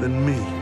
than me.